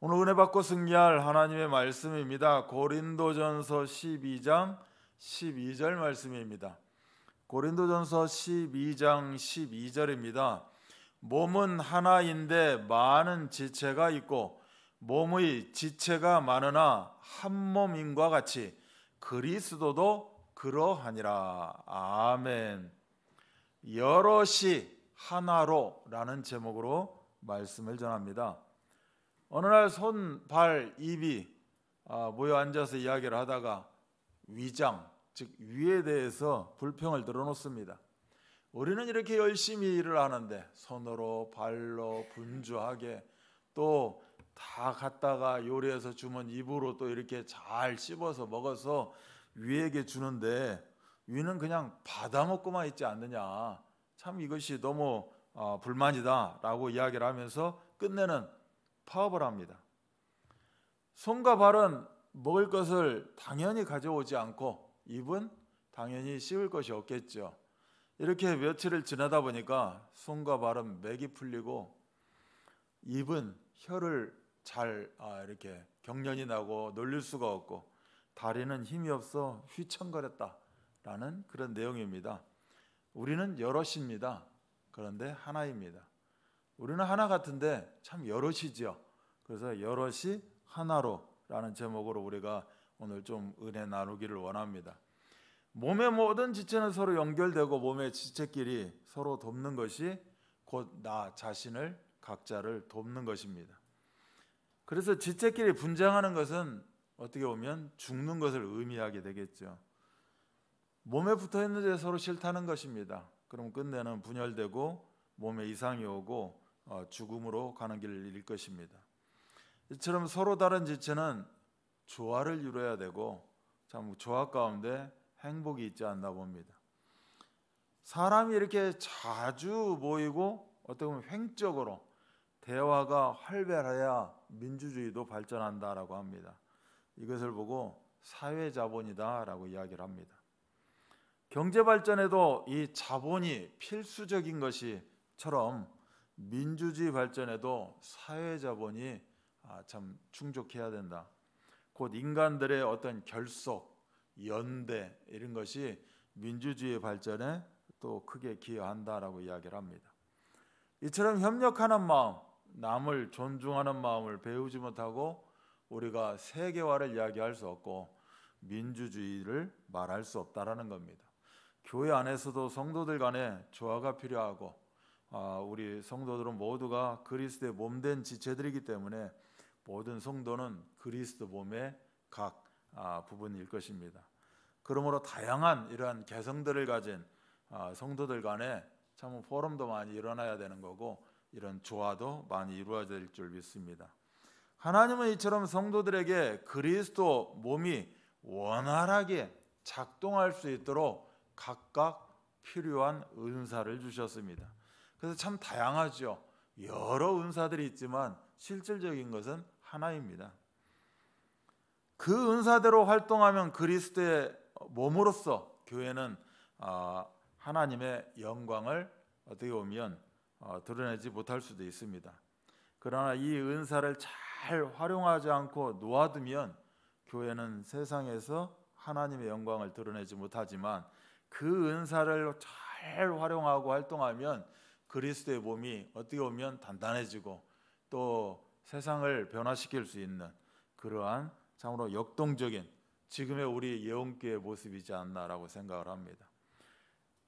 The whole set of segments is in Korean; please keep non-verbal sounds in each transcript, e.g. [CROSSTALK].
오늘 은혜 받고 승리할 하나님의 말씀입니다. 고린도전서 12장 12절 말씀입니다. 고린도전서 12장 12절입니다. 몸은 하나인데 많은 지체가 있고 몸의 지체가 많으나 한 몸인과 같이 그리스도도 그러하니라. 아멘. 여럿이 하나로라는 제목으로 말씀을 전합니다. 어느 날 손, 발, 입이 아, 모여 앉아서 이야기를 하다가 위장, 즉 위에 대해서 불평을 들어놓습니다. 우리는 이렇게 열심히 일을 하는데 손으로 발로 분주하게 또 다 갖다가 요리해서 주면 입으로 또 이렇게 잘 씹어서 먹어서 위에게 주는데 위는 그냥 받아먹고만 있지 않느냐. 참 이것이 너무 어, 불만이다라고 이야기를 하면서 끝내는 파업을 합니다. 손과 발은 먹을 것을 당연히 가져오지 않고 입은 당연히 씹을 것이 없겠죠. 이렇게 며칠을 지나다 보니까 손과 발은 맥이 풀리고 입은 혀를 잘 아, 이렇게 경련이 나고 놀릴 수가 없고 다리는 힘이 없어 휘청거렸다라는 그런 내용입니다. 우리는 여럿입니다. 그런데 하나입니다. 우리는 하나 같은데 참 여럿이죠. 그래서 여럿이 하나로라는 제목으로 우리가 오늘 좀 은혜 나누기를 원합니다. 몸의 모든 지체는 서로 연결되고 몸의 지체끼리 서로 돕는 것이 곧 나 자신을 각자를 돕는 것입니다. 그래서 지체끼리 분쟁하는 것은 어떻게 보면 죽는 것을 의미하게 되겠죠. 몸에 붙어 있는 데 서로 싫다는 것입니다. 그럼 끝내는 분열되고 몸에 이상이 오고 어, 죽음으로 가는 길일 것입니다. 이처럼 서로 다른 지체는 조화를 이루어야 되고 참 조화 가운데 행복이 있지 않나 봅니다. 사람이 이렇게 자주 모이고 어떻게 보면 횡적으로 대화가 활발해야 민주주의도 발전한다라고 합니다. 이것을 보고 사회 자본이다라고 이야기를 합니다. 경제 발전에도 이 자본이 필수적인 것이처럼 민주주의 발전에도 사회 자본이 아, 참 충족해야 된다. 곧 인간들의 어떤 결속, 연대 이런 것이 민주주의 발전에 또 크게 기여한다라고 이야기를 합니다. 이처럼 협력하는 마음, 남을 존중하는 마음을 배우지 못하고 우리가 세계화를 이야기할 수 없고 민주주의를 말할 수 없다라는 겁니다. 교회 안에서도 성도들 간에 조화가 필요하고 아, 우리 성도들은 모두가 그리스도의 몸된 지체들이기 때문에 모든 성도는 그리스도 몸의 각 아, 부분일 것입니다. 그러므로 다양한 이러한 개성들을 가진 아, 성도들 간에 참 포럼도 많이 일어나야 되는 거고 이런 조화도 많이 이루어질 줄 믿습니다. 하나님은 이처럼 성도들에게 그리스도 몸이 원활하게 작동할 수 있도록 각각 필요한 은사를 주셨습니다. 그래서 참 다양하죠. 여러 은사들이 있지만 실질적인 것은 하나입니다. 그 은사대로 활동하면 그리스도의 몸으로서 교회는 아, 하나님의 영광을 어떻게 보면 어, 드러내지 못할 수도 있습니다. 그러나 이 은사를 잘 활용하지 않고 놓아두면 교회는 세상에서 하나님의 영광을 드러내지 못하지만 그 은사를 잘 활용하고 활동하면 그리스도의 몸이 어떻게 보면 단단해지고 또 세상을 변화시킬 수 있는 그러한 참으로 역동적인 지금의 우리 예언교의 모습이지 않나라고 생각을 합니다.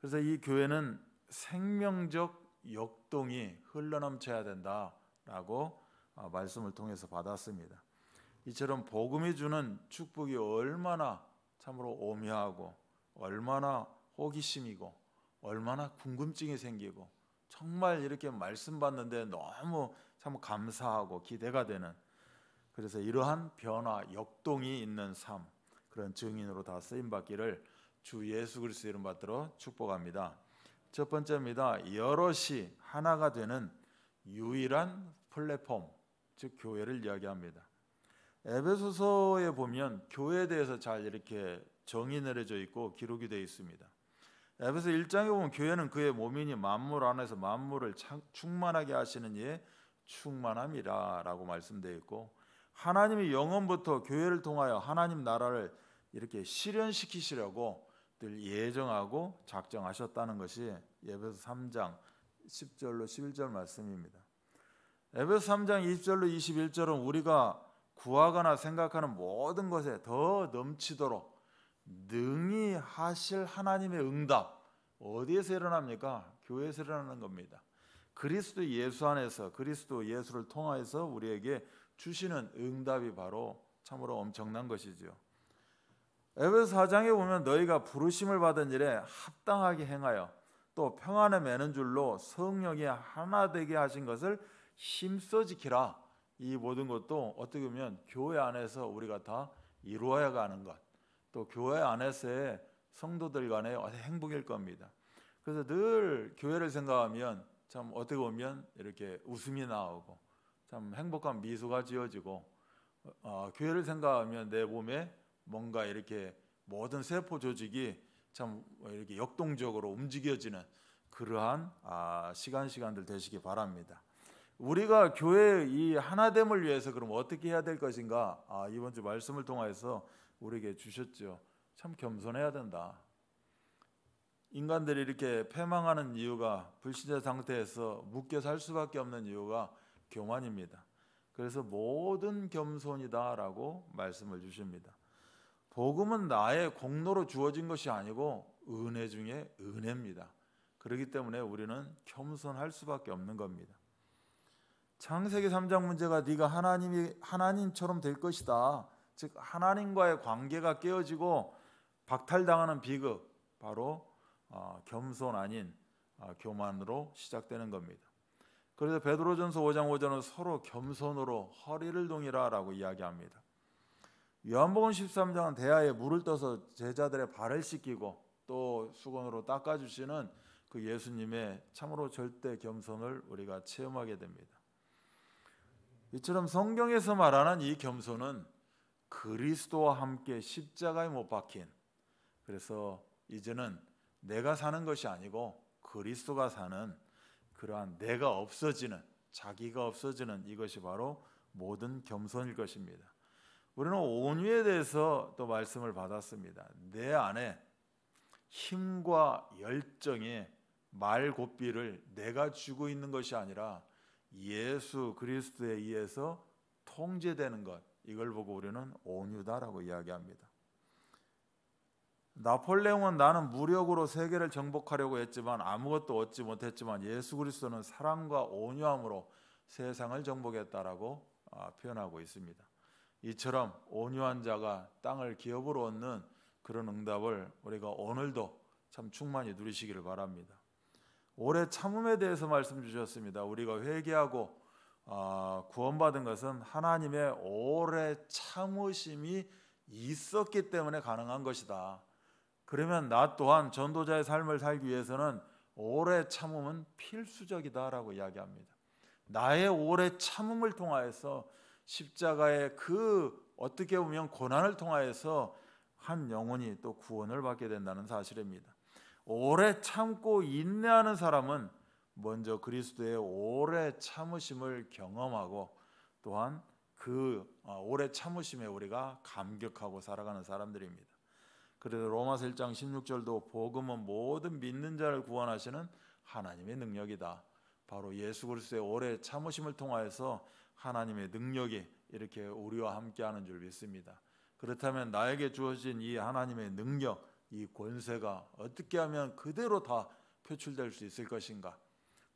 그래서 이 교회는 생명적 역동이 흘러넘쳐야 된다라고 어, 말씀을 통해서 받았습니다. 이처럼 복음이 주는 축복이 얼마나 참으로 오묘하고 얼마나 호기심이고 얼마나 궁금증이 생기고 정말 이렇게 말씀 받는데 너무 참 감사하고 기대가 되는 그래서 이러한 변화 역동이 있는 삶 그런 증인으로 다 쓰임 받기를 주 예수 그리스도 이름 받들어 축복합니다. 첫 번째입니다. 여럿이 하나가 되는 유일한 플랫폼 즉 교회를 이야기합니다. 에베소서에 보면 교회에 대해서 잘 이렇게 정의 내려져 있고 기록이 되어 있습니다. 에베소 1장에 보면 교회는 그의 몸이니 만물 안에서 만물을 충만하게 하시는 이의 충만함이라라고 말씀되어 있고 하나님이 영원부터 교회를 통하여 하나님 나라를 이렇게 실현시키시려고 늘 예정하고 작정하셨다는 것이 예배서 3장 10절로 11절 말씀입니다. 에베소 3장 20절로 21절은 우리가 구하거나 생각하는 모든 것에 더 넘치도록 능히 하실 하나님의 응답 어디에서 일어납니까? 교회에서 일어나는 겁니다. 그리스도 예수 안에서 그리스도 예수를 통하여서 우리에게 주시는 응답이 바로 참으로 엄청난 것이지요. 에베소 4장에 보면 너희가 부르심을 받은 일에 합당하게 행하여 또 평안에 매는 줄로 성령이 하나 되게 하신 것을 힘써 지키라. 이 모든 것도 어떻게 보면 교회 안에서 우리가 다 이루어야 가는 것. 또 교회 안에서의 성도들 간의 행복일 겁니다. 그래서 늘 교회를 생각하면 참 어떻게 보면 이렇게 웃음이 나오고 참 행복한 미소가 지어지고 어, 교회를 생각하면 내 몸에 뭔가 이렇게 모든 세포 조직이 참 이렇게 역동적으로 움직여지는 그러한 아, 시간 시간들 되시기 바랍니다. 우리가 교회 이 하나됨을 위해서 그럼 어떻게 해야 될 것인가? 아, 이번 주 말씀을 통해서 우리에게 주셨죠. 참 겸손해야 된다. 인간들이 이렇게 패망하는 이유가 불신자 상태에서 묶여 살 수밖에 없는 이유가 교만입니다. 그래서 모든 겸손이다라고 말씀을 주십니다. 복음은 나의 공로로 주어진 것이 아니고 은혜 중에 은혜입니다. 그렇기 때문에 우리는 겸손할 수밖에 없는 겁니다. 창세기 3장 문제가 네가 하나님이 하나님처럼 될 것이다. 즉 하나님과의 관계가 깨어지고 박탈당하는 비극 바로 어, 겸손 아닌 어, 교만으로 시작되는 겁니다. 그래서 베드로전서 5장 5절은 서로 겸손으로 허리를 동이라라고 이야기합니다. 요한복음 13장은 대야에 물을 떠서 제자들의 발을 씻기고 또 수건으로 닦아 주시는 그 예수님의 참으로 절대 겸손을 우리가 체험하게 됩니다. 이처럼 성경에서 말하는 이 겸손은 그리스도와 함께 십자가에 못 박힌 그래서 이제는 내가 사는 것이 아니고 그리스도가 사는 그러한 내가 없어지는 자기가 없어지는 이것이 바로 모든 겸손일 것입니다. 우리는 온유에 대해서 또 말씀을 받았습니다. 내 안에 힘과 열정의 말 고삐를 내가 쥐고 있는 것이 아니라 예수 그리스도에 의해서 통제되는 것 이걸 보고 우리는 온유다라고 이야기합니다. 나폴레옹은 나는 무력으로 세계를 정복하려고 했지만 아무것도 얻지 못했지만 예수 그리스도는 사랑과 온유함으로 세상을 정복했다라고 아, 표현하고 있습니다. 이처럼 온유한 자가 땅을 기업으로 얻는 그런 응답을 우리가 오늘도 참 충만히 누리시기를 바랍니다. 올해 참음에 대해서 말씀 주셨습니다. 우리가 회개하고 어, 구원받은 것은 하나님의 오래 참으심이 있었기 때문에 가능한 것이다. 그러면 나 또한 전도자의 삶을 살기 위해서는 오래 참음은 필수적이다라고 이야기합니다. 나의 오래 참음을 통하여서 십자가의 그 어떻게 보면 고난을 통하여서 한 영혼이 또 구원을 받게 된다는 사실입니다. 오래 참고 인내하는 사람은 먼저 그리스도의 오래 참으심을 경험하고 또한 그 어, 오래 참으심에 우리가 감격하고 살아가는 사람들입니다. 그래서 로마서 1장 16절도 복음은 모든 믿는 자를 구원하시는 하나님의 능력이다. 바로 예수 그리스도의 오래 참으심을 통하여서 하나님의 능력이 이렇게 우리와 함께하는 줄 믿습니다. 그렇다면 나에게 주어진 이 하나님의 능력, 이 권세가 어떻게 하면 그대로 다 표출될 수 있을 것인가?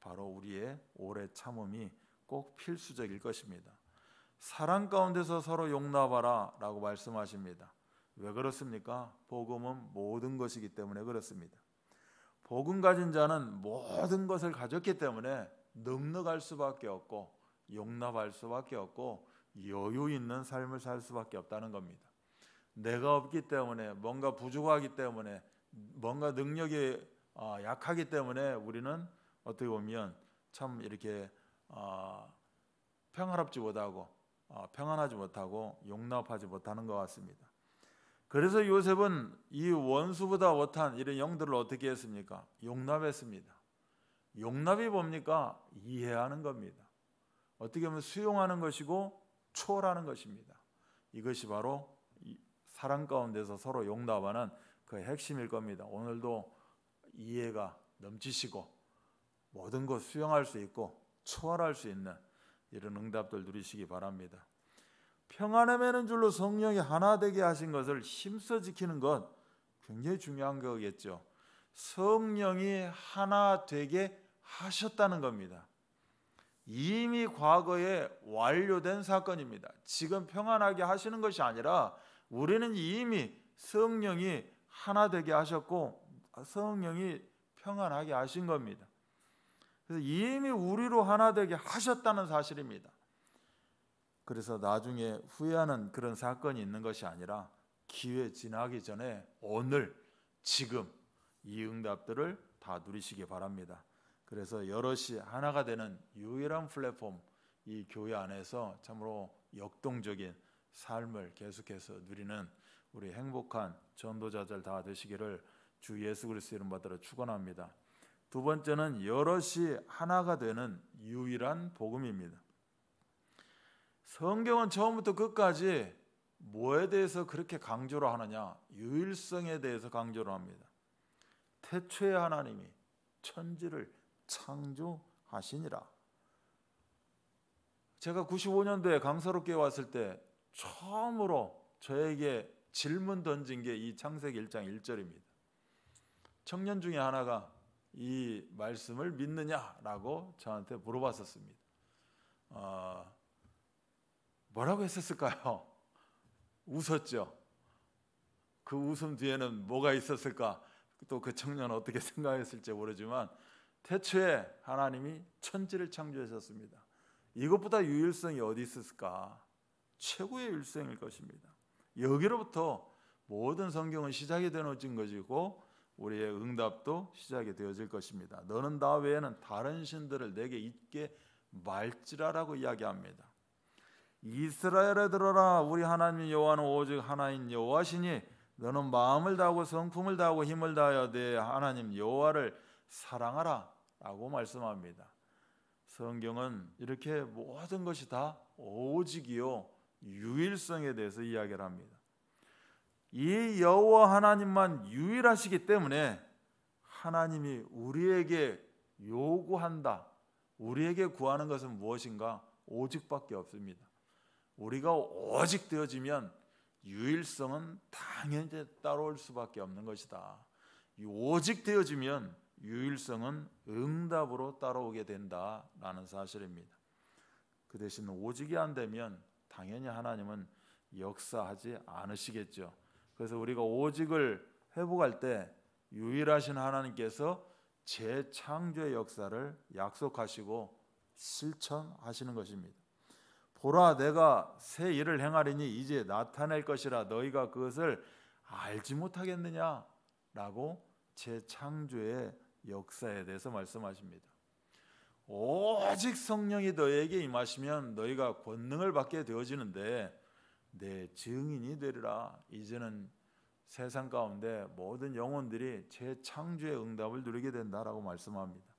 바로 우리의 오래 참음이 꼭 필수적일 것입니다. 사랑 가운데서 서로 용납하라라고 말씀하십니다. 왜 그렇습니까? 복음은 모든 것이기 때문에 그렇습니다. 복음 가진 자는 모든 것을 가졌기 때문에 넉넉할 수밖에 없고 용납할 수밖에 없고 여유 있는 삶을 살 수밖에 없다는 겁니다. 내가 없기 때문에 뭔가 부족하기 때문에 뭔가 능력이 어, 약하기 때문에 우리는 어떻게 보면 참 이렇게 어, 평화롭지 못하고 어, 평안하지 못하고 용납하지 못하는 것 같습니다. 그래서 요셉은 이 원수보다 못한 이런 영들을 어떻게 했습니까? 용납했습니다. 용납이 뭡니까? 이해하는 겁니다. 어떻게 보면 수용하는 것이고 초월하는 것입니다. 이것이 바로 사랑 가운데서 서로 용납하는 그 핵심일 겁니다. 오늘도 이해가 넘치시고 모든 것 수용할 수 있고 초월할 수 있는 이런 응답들 누리시기 바랍니다. 평안에 매는 줄로 성령이 하나 되게 하신 것을 힘써 지키는 것 굉장히 중요한 거겠죠. 성령이 하나 되게 하셨다는 겁니다. 이미 과거에 완료된 사건입니다. 지금 평안하게 하시는 것이 아니라 우리는 이미 성령이 하나 되게 하셨고 성령이 평안하게 하신 겁니다. 그래서 이미 우리로 하나 되게 하셨다는 사실입니다. 그래서 나중에 후회하는 그런 사건이 있는 것이 아니라 기회 지나기 전에 오늘 지금 이 응답들을 다 누리시기 바랍니다. 그래서 여럿이 하나가 되는 유일한 플랫폼 이 교회 안에서 참으로 역동적인 삶을 계속해서 누리는 우리 행복한 전도자들 다 되시기를 주 예수 그리스도 이름 받들어 축원합니다. 두 번째는 여럿이 하나가 되는 유일한 복음입니다. 성경은 처음부터 끝까지 뭐에 대해서 그렇게 강조를 하느냐? 유일성에 대해서 강조를 합니다. 태초에 하나님이 천지를 창조하시니라. 제가 95년도에 강서롭게 왔을 때 처음으로 저에게 질문 던진 게 이 창세기 1장 1절입니다. 청년 중에 하나가 이 말씀을 믿느냐라고 저한테 물어봤었습니다. 어, 뭐라고 했었을까요? [LAUGHS] 웃었죠. 그 웃음 뒤에는 뭐가 있었을까? 또 그 청년 어떻게 [LAUGHS] 생각했을지 모르지만 태초에 하나님이 천지를 창조하셨습니다. 이것보다 유일성이 어디 있을까? 최고의 유일성일 것입니다. 여기로부터 모든 성경은 시작이 되어진 것이고 우리의 응답도 시작이 되어질 것입니다. 너는 나 외에는 다른 신들을 내게 있게 말지라라고 이야기합니다. 이스라엘에 들어라 우리 하나님 여호와는 오직 하나인 여호와시니 너는 마음을 다하고 성품을 다하고 힘을 다하여 내 하나님 여호와를 사랑하라라고 말씀합니다. 성경은 이렇게 모든 것이 다 오직이요 유일성에 대해서 이야기를 합니다. 이 여호와 하나님만 유일하시기 때문에 하나님이 우리에게 요구한다. 우리에게 구하는 것은 무엇인가? 오직밖에 없습니다. 우리가 오직 되어지면 유일성은 당연히 따라올 수밖에 없는 것이다. 오직 되어지면 유일성은 응답으로 따라오게 된다라는 사실입니다. 그 대신 오직이 안 되면 당연히 하나님은 역사하지 않으시겠죠. 그래서 우리가 오직을 회복할 때 유일하신 하나님께서 재창조의 역사를 약속하시고 실천하시는 것입니다. 보라 내가 새 일을 행하리니 이제 나타낼 것이라 너희가 그것을 알지 못하겠느냐 라고 재창조의 역사에 대해서 말씀하십니다. 오직 성령이 너에게 임하시면 너희가 권능을 받게 되어지는데 내 증인이 되리라. 이제는 세상 가운데 모든 영혼들이 재창조의 응답을 누리게 된다라고 말씀합니다.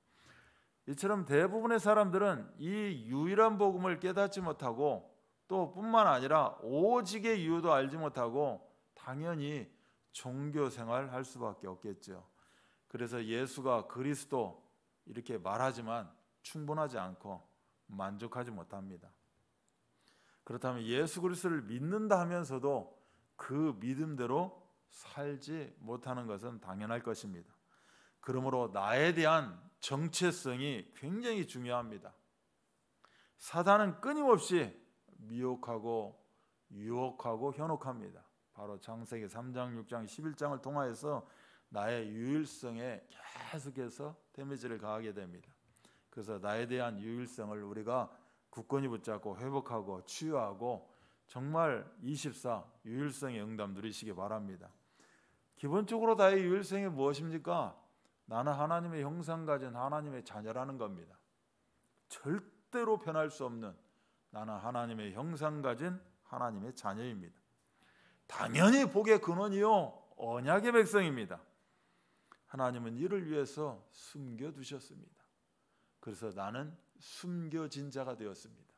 이처럼 대부분의 사람들은 이 유일한 복음을 깨닫지 못하고 또 뿐만 아니라 오직의 이유도 알지 못하고 당연히 종교 생활 할 수밖에 없겠죠. 그래서 예수가 그리스도 이렇게 말하지만 충분하지 않고 만족하지 못합니다. 그렇다면 예수 그리스도를 믿는다 하면서도 그 믿음대로 살지 못하는 것은 당연할 것입니다. 그러므로 나에 대한 정체성이 굉장히 중요합니다. 사단은 끊임없이 미혹하고 유혹하고 현혹합니다. 바로 창세기 3장, 6장, 11장을 통하여서 나의 유일성에 계속해서 데미지를 가하게 됩니다. 그래서 나에 대한 유일성을 우리가 굳건히 붙잡고 회복하고 치유하고 정말 24 유일성의 응답 누리시기 바랍니다. 기본적으로 나의 유일성이 무엇입니까? 나는 하나님의 형상 가진 하나님의 자녀라는 겁니다. 절대로 변할 수 없는 나는 하나님의 형상 가진 하나님의 자녀입니다. 당연히 복의 근원이요 언약의 백성입니다. 하나님은 이를 위해서 숨겨 두셨습니다. 그래서 나는 숨겨진 자가 되었습니다.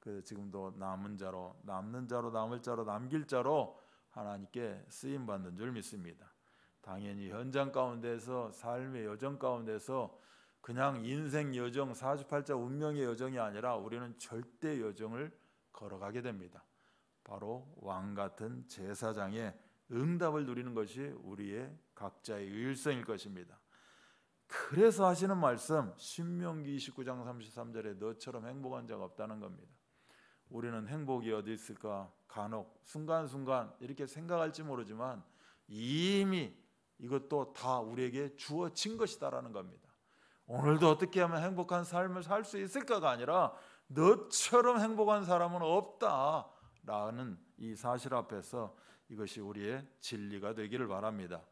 그 지금도 남은 자로 남는 자로 남을 자로 남길 자로 하나님께 쓰임 받는 줄 믿습니다. 당연히 현장 가운데서 삶의 여정 가운데서 그냥 인생 여정 48자 운명의 여정이 아니라 우리는 절대 여정을 걸어가게 됩니다. 바로 왕 같은 제사장의 응답을 누리는 것이 우리의 각자의 의일성일 것입니다. 그래서 하시는 말씀 신명기 29장 33절에 너처럼 행복한 자가 없다는 겁니다. 우리는 행복이 어디 있을까? 간혹 순간순간 이렇게 생각할지 모르지만 이미 이것도 다 우리에게 주어진 것이다라는 겁니다. 오늘도 어떻게 하면 행복한 삶을 살 수 있을까가 아니라 너처럼 행복한 사람은 없다라는 이 사실 앞에서 이것이 우리의 진리가 되기를 바랍니다.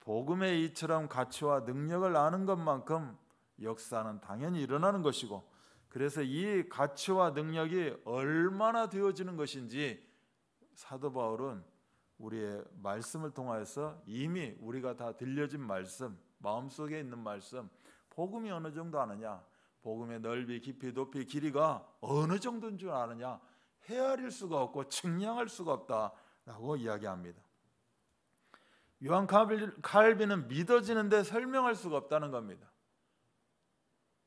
복음의 이처럼 가치와 능력을 아는 것만큼 역사는 당연히 일어나는 것이고 그래서 이 가치와 능력이 얼마나 되어지는 것인지 사도 바울은 우리의 말씀을 통하여서 이미 우리가 다 들려진 말씀, 마음속에 있는 말씀, 복음이 어느 정도 아느냐, 복음의 넓이, 깊이, 높이, 길이가 어느 정도인 줄 아느냐, 헤아릴 수가 없고 측량할 수가 없다라고 이야기합니다. 요한 칼빈은 믿어지는데 설명할 수가 없다는 겁니다.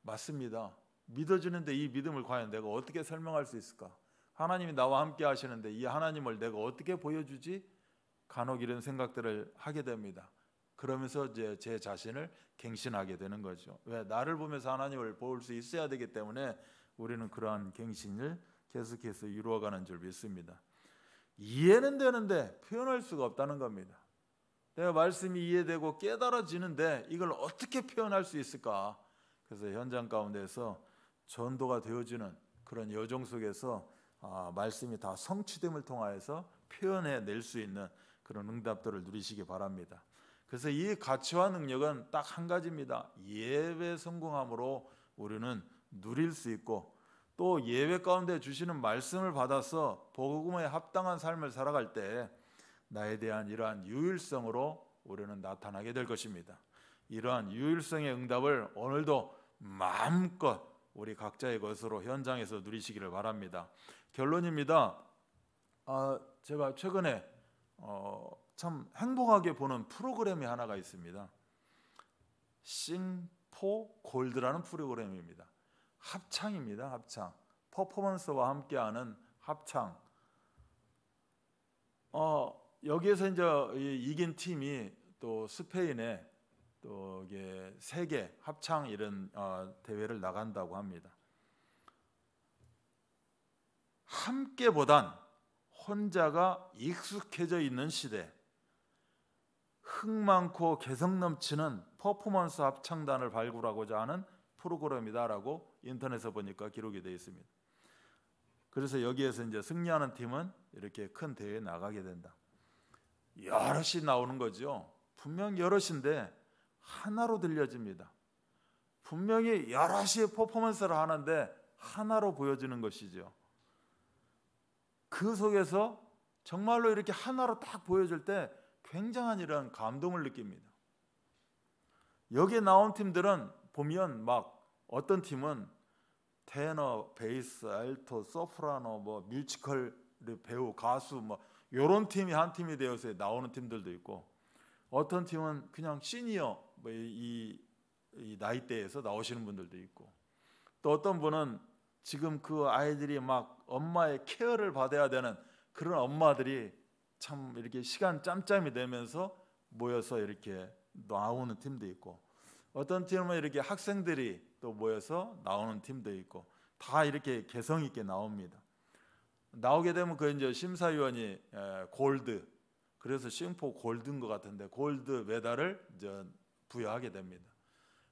맞습니다. 믿어지는데 이 믿음을 과연 내가 어떻게 설명할 수 있을까? 하나님이 나와 함께 하시는데 이 하나님을 내가 어떻게 보여주지? 간혹 이런 생각들을 하게 됩니다. 그러면서 이제 제 자신을 갱신하게 되는 거죠. 왜 나를 보면서 하나님을 볼 수 있어야 되기 때문에 우리는 그러한 갱신을 계속해서 이루어가는 줄 믿습니다. 이해는 되는데 표현할 수가 없다는 겁니다. 내가 말씀이 이해되고 깨달아지는데 이걸 어떻게 표현할 수 있을까? 그래서 현장 가운데서 전도가 되어지는 그런 여정 속에서 아, 말씀이 다 성취됨을 통하여서 표현해 낼 수 있는 그런 응답들을 누리시기 바랍니다. 그래서 이 가치와 능력은 딱 한 가지입니다. 예배 성공함으로 우리는 누릴 수 있고 또 예배 가운데 주시는 말씀을 받아서 복음에 합당한 삶을 살아갈 때 나에 대한 이러한 유일성으로 우리는 나타나게 될 것입니다. 이러한 유일성의 응답을 오늘도 마음껏 우리 각자의 것으로 현장에서 누리시기를 바랍니다. 결론입니다. 아, 제가 최근에 어, 참 행복하게 보는 프로그램이 하나가 있습니다. 싱포 골드라는 프로그램입니다. 합창입니다. 합창. 퍼포먼스와 함께하는 합창. 어, 여기에서 이제 이긴 팀이 또 스페인에 또 이게 세계 합창 이런 어, 대회를 나간다고 합니다. 함께보단 혼자가 익숙해져 있는 시대. 흥 많고 개성 넘치는 퍼포먼스 합창단을 발굴하고자 하는 프로그램이다라고 인터넷에 보니까 기록이 되어 있습니다. 그래서 여기에서 이제 승리하는 팀은 이렇게 큰 대회에 나가게 된다. 여럿이 나오는 거죠. 분명 여럿인데 하나로 들려집니다. 분명히 여럿이 퍼포먼스를 하는데 하나로 보여지는 것이죠. 그 속에서 정말로 이렇게 하나로 딱 보여줄 때 굉장한 이런 감동을 느낍니다. 여기에 나온 팀들은 보면 막 어떤 팀은 테너, 베이스, 알토, 소프라노, 뭐 뮤지컬 배우, 가수 뭐 이런 팀이 한 팀이 되어서 나오는 팀들도 있고 어떤 팀은 그냥 시니어 뭐 이 이 나이대에서 나오시는 분들도 있고 또 어떤 분은 지금 그 아이들이 막 엄마의 케어를 받아야 되는 그런 엄마들이 참 이렇게 시간 짬짬이 되면서 모여서 이렇게 나오는 팀도 있고 어떤 팀은 이렇게 학생들이 또 모여서 나오는 팀도 있고 다 이렇게 개성 있게 나옵니다. 나오게 되면 그 이제 심사위원이 골드 그래서 싱포 골드인 것 같은데 골드 메달을 이제 부여하게 됩니다.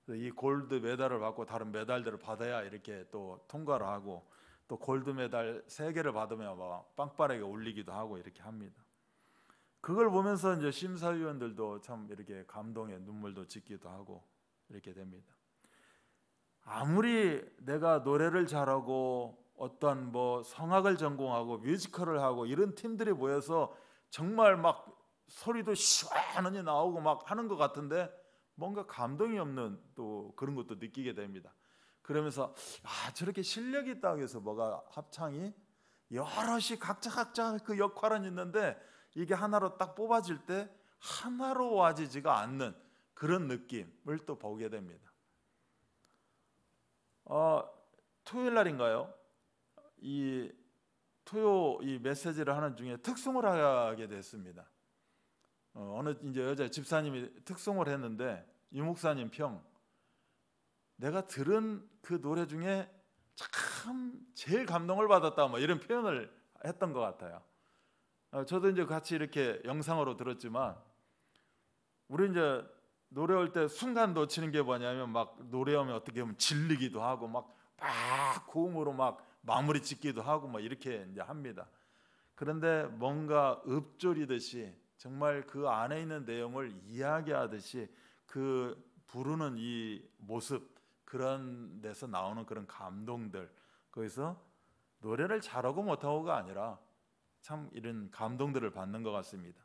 이 골드 메달을 받고 다른 메달들을 받아야 이렇게 또 통과를 하고 또 골드 메달 세 개를 받으면 막 빵빠르게 올리기도 하고 이렇게 합니다. 그걸 보면서 이제 심사위원들도 참 이렇게 감동의 눈물도 짓기도 하고 이렇게 됩니다. 아무리 내가 노래를 잘하고 어떤 뭐 성악을 전공하고 뮤지컬을 하고 이런 팀들이 모여서 정말 막 소리도 시원하니 나오고 막 하는 것 같은데 뭔가 감동이 없는 또 그런 것도 느끼게 됩니다. 그러면서 아 저렇게 실력이 있다고 해서 뭐가 합창이 여럿이 각자 각자 그 역할은 있는데 이게 하나로 딱 뽑아질 때 하나로 와지지가 않는 그런 느낌을 또 보게 됩니다. 어, 토요일 날인가요? 이 토요 이 메시지를 하는 중에 특송을 하게 됐습니다. 어, 어느 이제 여자 집사님이 특송을 했는데 유 목사님 평 내가 들은 그 노래 중에 참 제일 감동을 받았다 뭐 이런 표현을 했던 것 같아요. 어, 저도 이제 같이 이렇게 영상으로 들었지만 우리 이제 노래할 때 순간 놓치는 게 뭐냐면 막 노래하면 어떻게 보면 질리기도 하고 막, 막 고음으로 막 마무리 짓기도 하고 막 이렇게 이제 합니다. 그런데 뭔가 읊조리듯이 정말 그 안에 있는 내용을 이야기하듯이 그 부르는 이 모습 그런 데서 나오는 그런 감동들 거기서 노래를 잘하고 못하고가 아니라 참 이런 감동들을 받는 것 같습니다.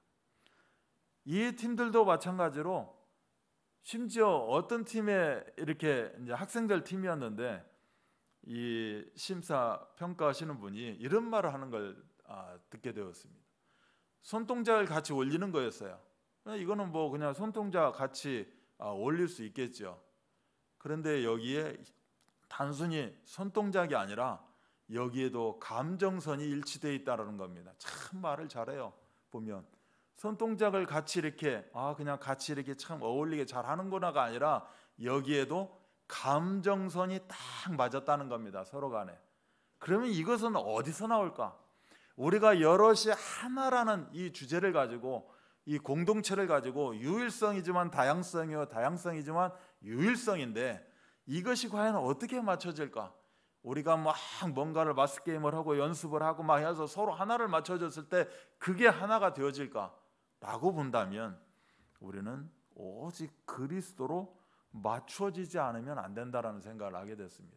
이 팀들도 마찬가지로 심지어 어떤 팀에 이렇게 이제 학생들 팀이었는데 이 심사 평가하시는 분이 이런 말을 하는 걸 아, 듣게 되었습니다. 손동작을 같이 올리는 거였어요. 이거는 뭐 그냥 손동작 같이 아, 올릴 수 있겠죠. 그런데 여기에 단순히 손동작이 아니라 여기에도 감정선이 일치되어 있다라는 겁니다. 참 말을 잘해요. 보면 손동작을 같이 이렇게 아 그냥 같이 이렇게 참 어울리게 잘 하는구나가 아니라 여기에도 감정선이 딱 맞았다는 겁니다. 서로 간에. 그러면 이것은 어디서 나올까? 우리가 여럿이 하나라는 이 주제를 가지고 이 공동체를 가지고 유일성이지만 다양성이요 다양성이지만 유일성인데 이것이 과연 어떻게 맞춰질까? 우리가 막 뭔가를 마스 게임을 하고 연습을 하고 막 해서 서로 하나를 맞춰줬을 때 그게 하나가 되어질까?라고 본다면 우리는 오직 그리스도로 맞춰지지 않으면 안 된다라는 생각을 하게 됐습니다.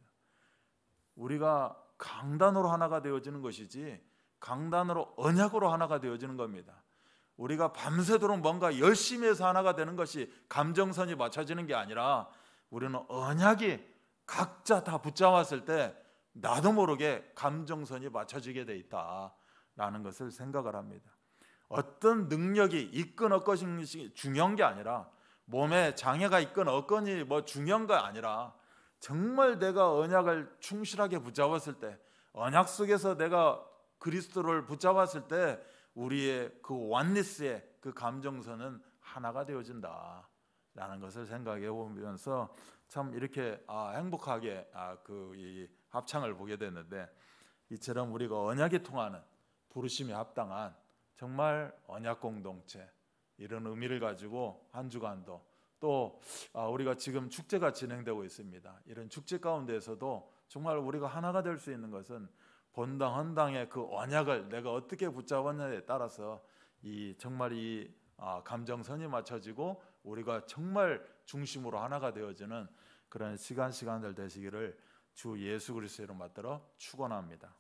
우리가 강단으로 하나가 되어지는 것이지 강단으로 언약으로 하나가 되어지는 겁니다. 우리가 밤새도록 뭔가 열심히 해서 하나가 되는 것이 감정선이 맞춰지는 게 아니라 우리는 언약이 각자 다 붙잡았을 때 나도 모르게 감정선이 맞춰지게 돼 있다라는 것을 생각을 합니다. 어떤 능력이 있건 없건이 중요한 게 아니라 몸에 장애가 있건 없건이 뭐 중요한 거 아니라 정말 내가 언약을 충실하게 붙잡았을 때 언약 속에서 내가 그리스도를 붙잡았을 때 우리의 그 완니스의 그 감정선은 하나가 되어진다라는 것을 생각해 보면서 참 이렇게 아, 행복하게 아, 그이 합창을 보게 됐는데 이처럼 우리가 언약에 통하는 부르심에 합당한 정말 언약 공동체 이런 의미를 가지고 한 주간도 또 아, 우리가 지금 축제가 진행되고 있습니다. 이런 축제 가운데에서도 정말 우리가 하나가 될 수 있는 것은 본당 헌당의 그 언약을 내가 어떻게 붙잡았냐에 따라서 이 정말 이 아, 감정선이 맞춰지고 우리가 정말 중심으로 하나가 되어지는 그런 시간 시간들 되시기를 주 예수 그리스도로 맞들어 축원합니다.